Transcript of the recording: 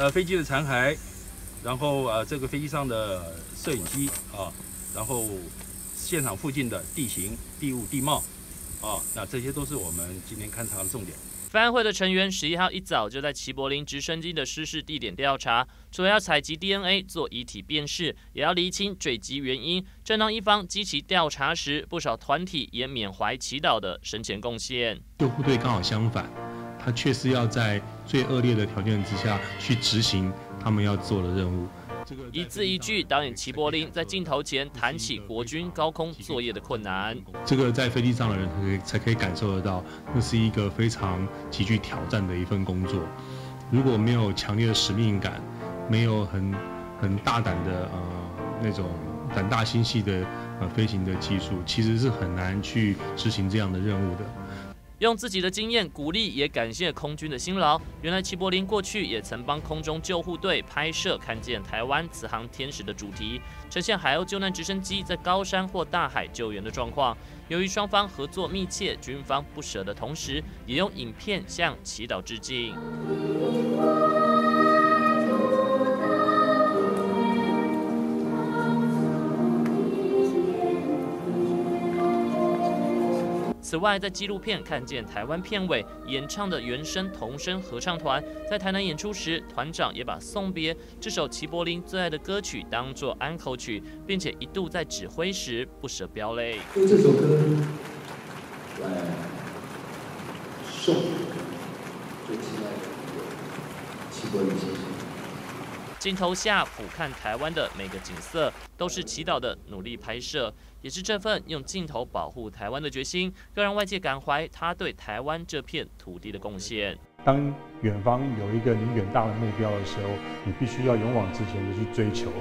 呃飞机的残骸，然后呃这个飞机上的摄影机啊，然后现场附近的地形、地物、地貌啊，那这些都是我们今天勘察的重点。翻案会的成员十一号一早就在齐柏林直升机的失事地点调查，除了要采集 DNA 做遗体辨识，也要厘清坠机原因。正当一方积极调查时，不少团体也缅怀祈祷的生前贡献。救护队刚好相反，他确实要在最恶劣的条件之下去执行他们要做的任务。一字一句，导演齐柏林在镜头前谈起国军高空作业的困难。这个在飞机上的人才可以才可以感受得到，那是一个非常极具挑战的一份工作。如果没有强烈的使命感，没有很很大胆的呃那种胆大心细的呃飞行的技术，其实是很难去执行这样的任务的。用自己的经验鼓励，也感谢空军的辛劳。原来齐柏林过去也曾帮空中救护队拍摄《看见台湾慈航天使》的主题，呈现海鸥救难直升机在高山或大海救援的状况。由于双方合作密切，军方不舍的同时，也用影片向祈祷致敬。此外，在纪录片看见台湾片尾演唱的原声童声合唱团，在台南演出时，团长也把《送别》这首齐柏林最爱的歌曲当作安口曲，并且一度在指挥时不舍飙泪。用这首歌来送最亲爱的齐柏林先生。镜头下俯瞰台湾的每个景色，都是祈祷的努力拍摄，也是这份用镜头保护台湾的决心，更让外界感怀他对台湾这片土地的贡献。当远方有一个你远大的目标的时候，你必须要勇往直前的去追求。